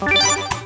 you